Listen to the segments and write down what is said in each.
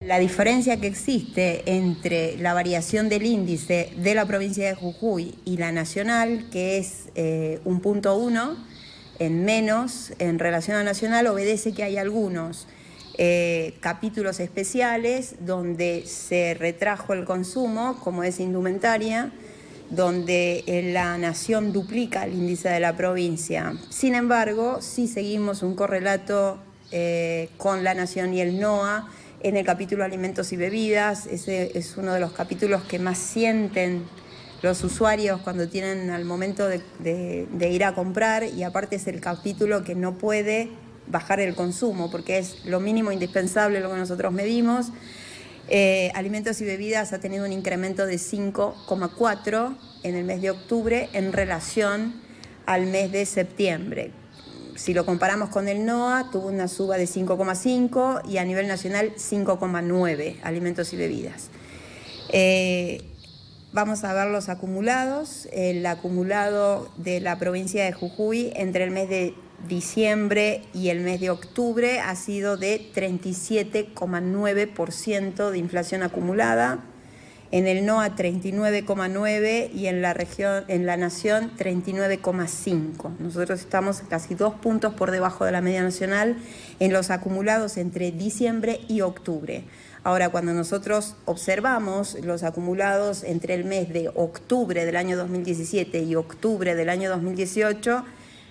La diferencia que existe entre la variación del índice de la provincia de Jujuy y la nacional, que es eh, un punto uno en menos en relación a nacional, obedece que hay algunos eh, capítulos especiales donde se retrajo el consumo, como es indumentaria, donde eh, la nación duplica el índice de la provincia. Sin embargo, sí seguimos un correlato con la nación y el NOA en el capítulo alimentos y bebidas. Ese es uno de los capítulos que más sienten los usuarios cuando tienen al momento de, ir a comprar y aparte es el capítulo que no puede bajar el consumo porque es lo mínimo indispensable lo que nosotros medimos. Eh, alimentos y bebidas ha tenido un incremento de 5,4 en el mes de octubre en relación al mes de septiembre si lo comparamos con el NOA, tuvo una suba de 5,5 y a nivel nacional 5,9 alimentos y bebidas. Eh, vamos a ver los acumulados. El acumulado de la provincia de Jujuy entre el mes de diciembre y el mes de octubre ha sido de 37,9% de inflación acumulada en el NOA 39,9 y en la región, en la nación 39,5. Nosotros estamos casi dos puntos por debajo de la media nacional en los acumulados entre diciembre y octubre. Ahora, cuando nosotros observamos los acumulados entre el mes de octubre del año 2017 y octubre del año 2018,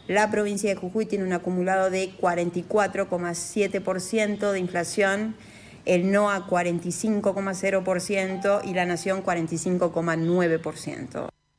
la provincia de Jujuy tiene un acumulado de 44,7% de inflación el no a 45,0% y la nación 45,9%.